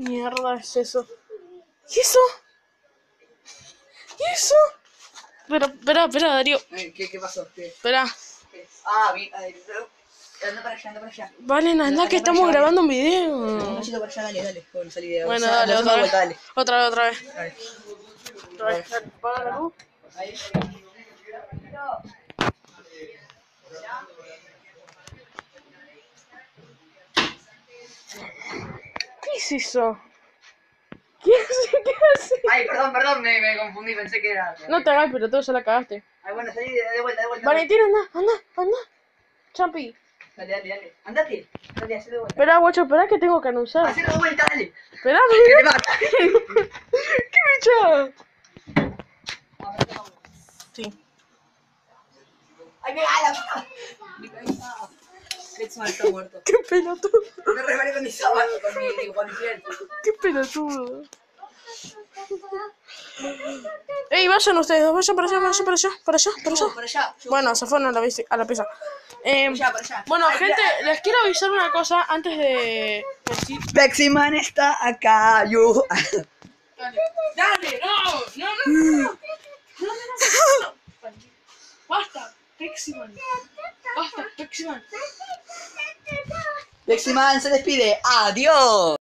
mierda es eso? ¿Y eso? ¿Y eso? Espera, espera, espera, Darío. Eh, ¿Qué, qué pasó? ¿Qué? Espera. Ah, a ver, anda para allá, anda para allá. Valen, anda Dale, que estamos grabando un Un video. para allá, dale, dale. Bueno, salí de Bueno, o sea, dale, otra vez. vuelta, dale. Otra vez, otra vez. Dale. Otra vez. Apaga la luz. Ahí. Es eso? ¿Qué hace? ¿Qué hace? Ay, perdón, perdón, me, me confundí, pensé que era. No te hagas, pero tú ya la cagaste. Ay, bueno, salí de, de vuelta, de vuelta. Valentín, anda, anda, anda. Champi. Dale, dale, dale. Andate. Dale, hacelo de vuelta. Espera, guacho, espera que tengo que anunciar. Hacelo de vuelta, dale. Espera, Que te mata. ¿Qué? Sí. Ay, me gana, está muerto. Qué pelotudo. Me rebalé con mi sábado, con mi, digo, con mi piel. Qué pelotudo. Ey, vayan ustedes dos, vayan para allá, vayan para allá, para allá, para allá. Para Bueno, se fueron a la, bici- a la pieza. Eh, para allá, para allá. bueno, Ay, gente, les quiero avisar una cosa antes de. Peximan está acá, yo. Dale, no, no, no, no, no, no, no, no. Basta, Peximan. Basta, Peximan. Peximan se despide. Adiós.